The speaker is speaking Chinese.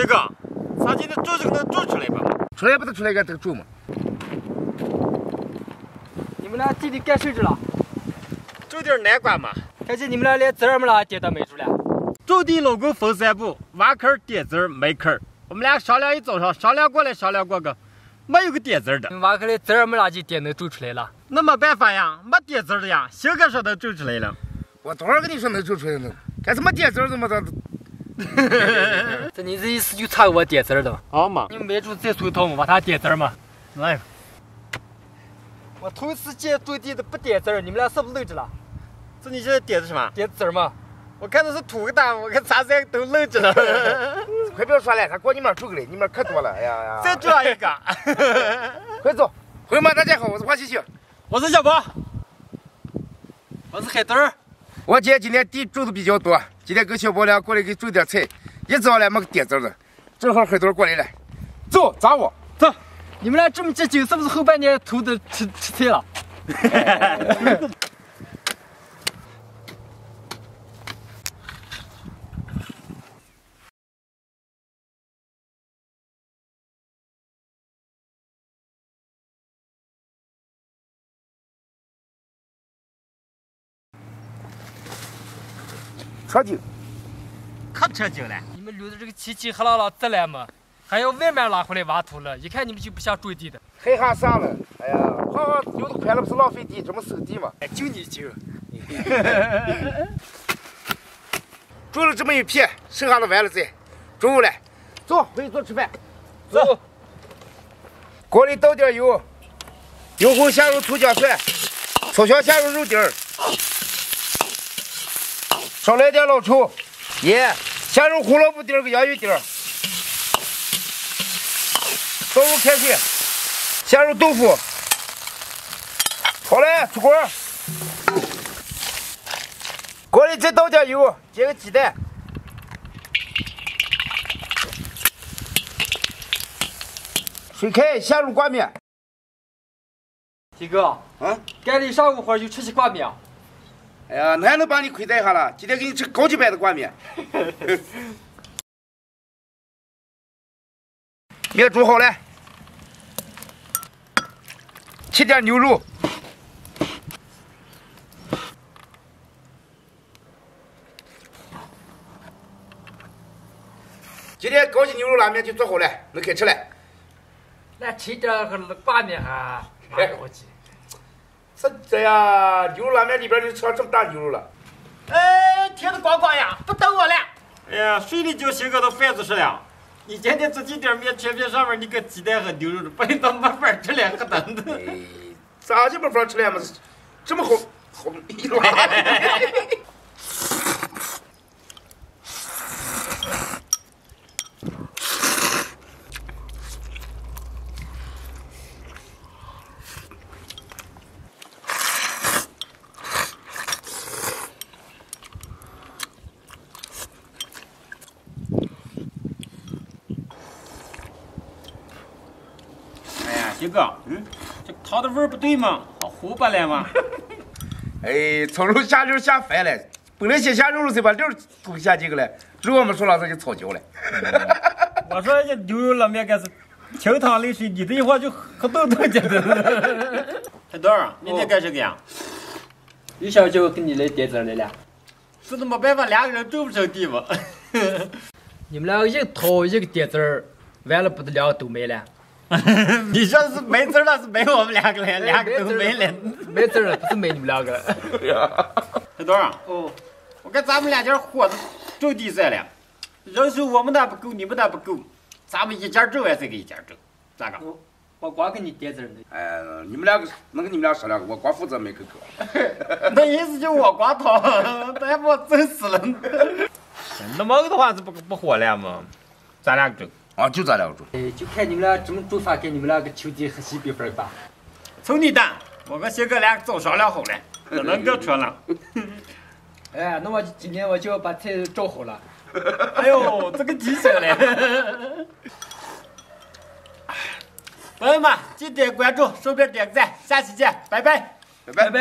薛哥，咱今天做这个能做出来吧？出来不得出来个这个煮嘛？你们俩弟弟干甚去了？种点南瓜嘛。看见你们俩连籽儿没了，点都没煮了。种地老公分三步，挖坑点籽儿没坑儿。我们俩商量一早上，商量过来商量过个，没有个点籽儿的。挖坑的籽儿没垃圾，点能种出来了。那没办法呀，没点籽儿的呀，谁敢说能种出来了？我多少跟你说能种出来呢？干什么点籽儿怎么的？这你这意思就差我点子儿的嘛？好嘛，你们没煮再说一套嘛，把它点子儿嘛。来，我头一次见种地的不点子儿，你们俩是不是愣着了？这你现在点的什么？点子儿嘛。我看的是土疙瘩，我看咱三个都愣着了。快不要说了，他过你们住个嘞，你们可多了，哎呀呀！再抓一个。快走，朋友们大家好，我是花西西，我是小宝，我是海豚儿。我姐今天地种的比较多，今天跟小宝俩过来给种点菜，一早来没个点子了，正好很多人过来了，走，砸我，走。你们俩这么急劲，是不是后半年偷的吃吃菜了？扯紧，可扯紧了。留的这个齐齐哈拉拉，自然嘛，还要外面拉回来挖土了。一看你们就不像种地的。害怕啥了？哎呀，好好留的快了，不是浪费地，这么收地嘛？哎就你就。种 了这么一片，剩下的完了再。中午了，走，回去做吃饭。走。锅里倒点油，油后下入葱姜蒜，炒香下入肉丁儿。少来点老抽，盐，下入胡萝卜丁儿和洋芋丁儿，倒入开水，先入豆腐，好嘞，出锅。锅里再倒点油，煎个鸡蛋，水开，下入挂面。鸡哥，嗯，干了一上午活就吃起挂面。哎呀，哪还能把你亏待下了？今天给你吃高级版的挂面。面煮好了，切点牛肉。今天高级牛肉拉面就做好了，能开吃了。那吃点个挂面还蛮高级。是这呀，牛肉拉面里边就吃这么大牛肉了。哎，天都光光呀，不等我了。哎呀，水里叫新哥的饭子吃了。你今天自己点面，全面上面你个鸡蛋和牛肉，不然都没法吃了，可等咋就没法吃了嘛？这么好，好一拉。一个，嗯，这汤的味儿不对嘛，好糊巴了嘛。哎，炒肉下溜下烦了，本来先下肉了才把溜都下进去了，肉我们说了这就炒焦了。我说这牛肉拉面该是清汤泪水，你这一会儿就喝豆豆去了。海豆儿，明天干这个呀？又想叫我给你来点子来了。实在没办法，两个人住不成地方。你们两个一个掏一个点子儿，完了不得两个都没了。你说是没字了，是没我们两个了，两个都没了。没字了，不是没你们两个了。小东啊，哦，我看咱们两家伙子种地算了，人手我们那不够，你们那不够，咱们一家种完再给一家种，咋个？我光给你点字呢。哎，你们两个能跟你们俩商量，我光负责没个狗。那意思就我光掏，咱把我整死了。那么的话是不不活了吗？咱俩种。啊，就咱两个住。哎，就看你们俩怎么做法，给你们两个求地和西北风吧。瞅你蛋！我跟贤哥俩早商量好了，不能够说了。哎，那我今天我就要把菜找好了。哎呦，这个提醒了。朋友们，记得关注，顺便点个赞，下期见，拜拜，拜拜。